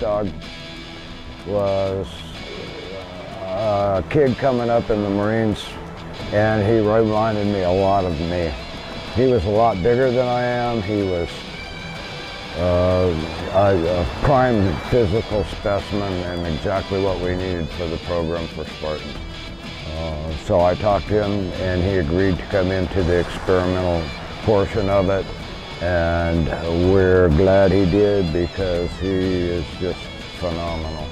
dog was a kid coming up in the Marines, and he reminded me a lot of me. He was a lot bigger than I am. He was uh, a, a prime physical specimen and exactly what we needed for the program for Spartan. Uh, so I talked to him and he agreed to come into the experimental portion of it and we're glad he did because he is just phenomenal.